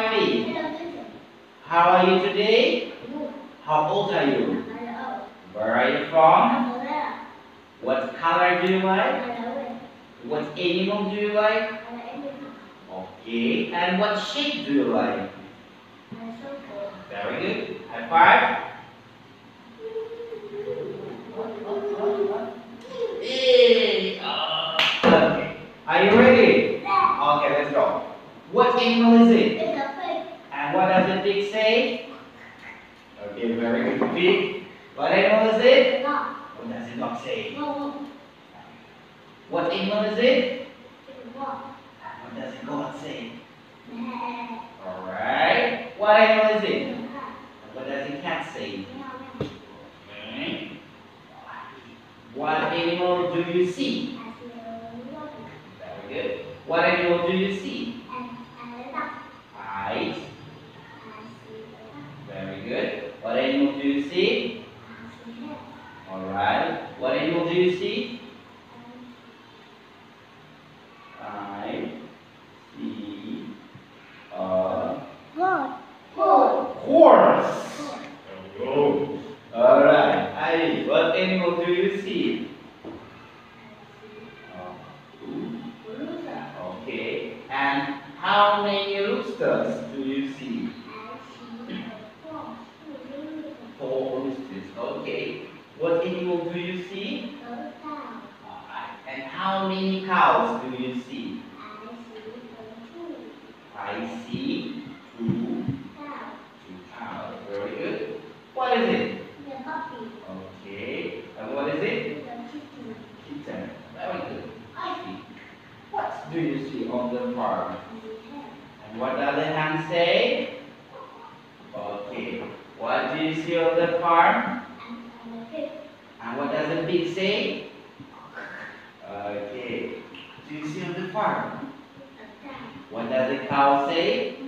Kylie, how are you today? How old are you? Where are you from? What color do you like? What animal do you like? Okay, and what shape do you like? Very good. High five. Uh, okay. Are you ready? Okay, let's go. What animal is it? And what does the pig say? Okay, very good. Pig. What animal is it? Dog. What does it not say? No. What animal is it? What does it not say? Alright. What animal is it? What does it cat say? Okay. What animal do you see? Very good. What animal do you see? Do you see? Alright. What animal do you see? I see a horse. Oh. Alright. I. What animal do you see? Okay. And how many roosters do you see? Four roosters. Okay. What animal do you see? Alright. And how many cows do you see? I see two, two cows. Very good. What is it? The puppy. Okay. And what is it? Kitchen. Very good. I see. What do you see on the farm? And what does the hand say? Okay. What do you see on the farm? And what does the pig say? Okay. Do you see on the farm? What does the cow say?